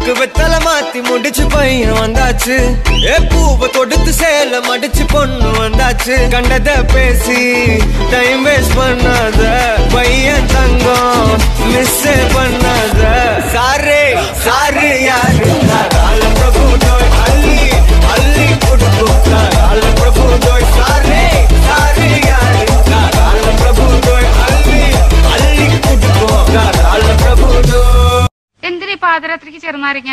நாக்கு வெத்தல மாத்தி முடிச்சு பையன் வந்தாச்சு. ஏ பூவை தொடுத்து சேல மடிச்சு பொண்ணு வந்தாச்சு. கண்டத பேசி டைம் வேஸ்ட் பண்ணாத பையன் தங்கம் மிஸ் பண்ணாத. சாரே சாரு யாரு പാതിരാത്രിക്ക് ചെറുനാരങ്ങ?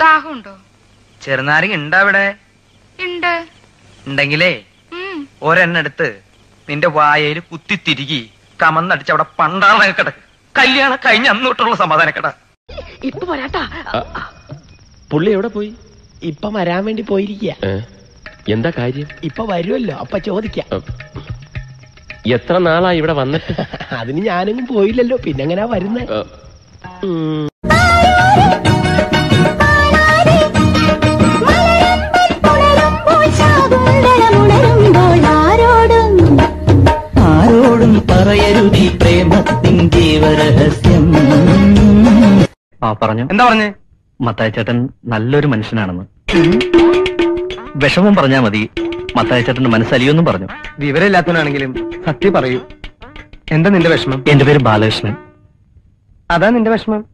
ദാഹമുണ്ടോ? ചെറുനാരങ്ങ ഉണ്ടവിടെ ഉണ്ട് ഉണ്ടെങ്കിലേ ഒരെണ്ണെടുത്ത് ഒരെണ്ണം നിന്റെ വായയിൽ കുത്തി തിരികി കമന്നടിച്ച് അവിടെ പണ്ടാളെ കിടക്ക്. കല്യാണം കഴിഞ്ഞ അന്നോട്ടുള്ള സമാധാനക്കട ഇപ്പൊ വരാട്ടാ. പുള്ളി എവിടെ പോയി? ഇപ്പൊ വരാൻ വേണ്ടി പോയിരിക്കുക എന്താ കാര്യം? ഇപ്പൊ വരുമല്ലോ അപ്പൊ ചോദിക്ക എത്ര നാളായി ഇവിടെ വന്നിട്ട്? അതിന് ഞാനൊന്നും പോയില്ലല്ലോ പിന്നെങ്ങനാ എങ്ങനെയാ ആരോടും പറയരുതി പ്രേമത്തിൻ ജീവരഹസ്യം ആ പറഞ്ഞു. എന്താ പറഞ്ഞേ? മത്തായ ചേട്ടൻ നല്ലൊരു മനുഷ്യനാണെന്ന്. വിഷമം പറഞ്ഞാ മതി. മത്തായ ചേട്ടന്റെ മനസ്സലിയൊന്നും പറഞ്ഞു. വിവരമില്ലാത്തവനാണെങ്കിലും സത്യം പറയൂ. എന്താ നിന്റെ വിഷമം? എന്റെ പേര് ബാലകൃഷ്ണൻ. അതാ നിന്റെ വിഷമം.